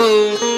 Música